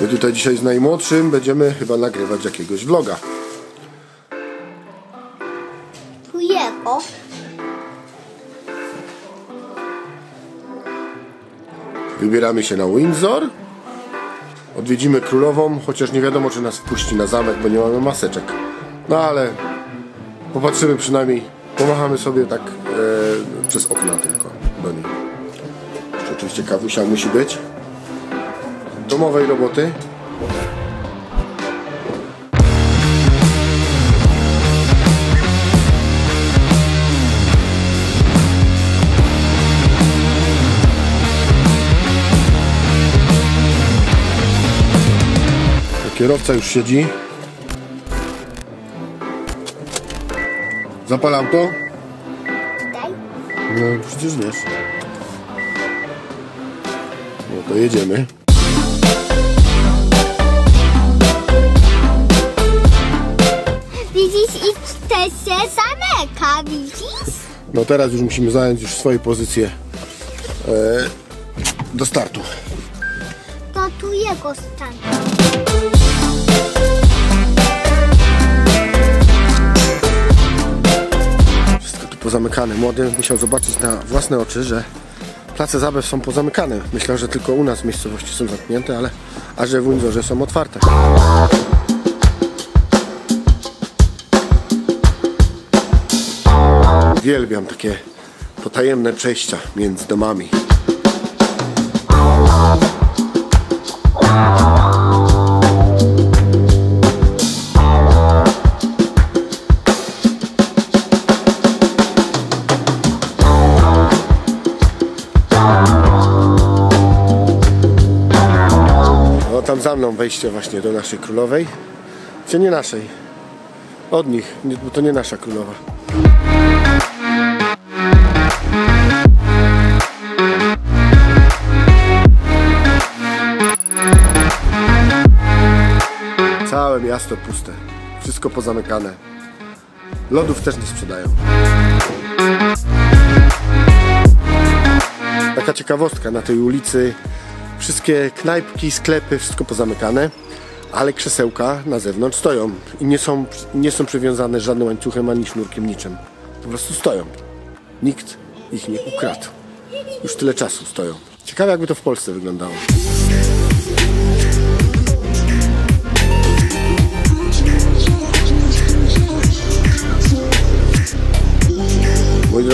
My tutaj dzisiaj z najmłodszym będziemy chyba nagrywać jakiegoś vloga. Tu jego. Wybieramy się na Windsor. Odwiedzimy królową, chociaż nie wiadomo, czy nas wpuści na zamek, bo nie mamy maseczek. No ale popatrzymy przynajmniej, pomachamy sobie tak e, przez okna tylko do niej. Jeszcze Oczywiście kawusia musi być. Domowej roboty. Kierowca już siedzi. Zapalam to? No przecież wiesz. No to jedziemy. Też się zamyka, widzisz? No teraz już musimy zająć już swoje pozycje e, do startu. To tu jego stan. Wszystko tu pozamykane. Młody musiał zobaczyć na własne oczy, że place zabaw są pozamykane. Myślał, że tylko u nas miejscowości są zamknięte, ale a że w Windsorze są otwarte. Uwielbiam takie potajemne przejścia między domami. No tam za mną wejście właśnie do naszej królowej. Czy nie naszej? Od nich, bo to nie nasza królowa. Miasto puste. Wszystko pozamykane. Lodów też nie sprzedają. Taka ciekawostka na tej ulicy. Wszystkie knajpki, sklepy, wszystko pozamykane, ale krzesełka na zewnątrz stoją i nie są, nie są przywiązane żadnym łańcuchem ani sznurkiem, niczym. Po prostu stoją. Nikt ich nie ukradł. Już tyle czasu stoją. Ciekawe jakby to w Polsce wyglądało.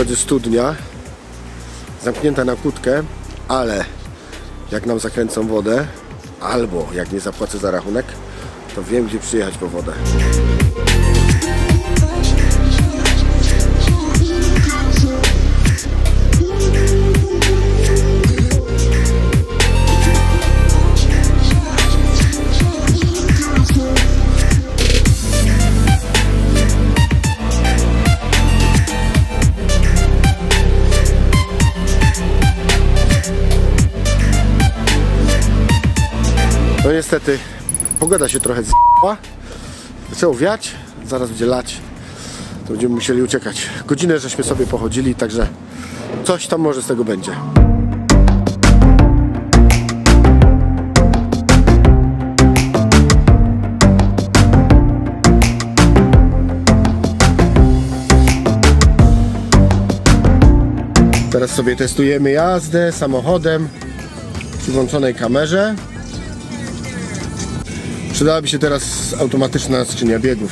Drodzy, studnia zamknięta na kłódkę, ale jak nam zakręcą wodę, albo jak nie zapłacę za rachunek, to wiem gdzie przyjechać po wodę. No niestety, pogoda się trochę z***ła. Zaczęło wiać, zaraz będzie lać. To będziemy musieli uciekać. Godzinę żeśmy sobie pochodzili, także coś tam może z tego będzie. Teraz sobie testujemy jazdę samochodem przy włączonej kamerze. Przydałaby się teraz automatyczna skrzynia biegów.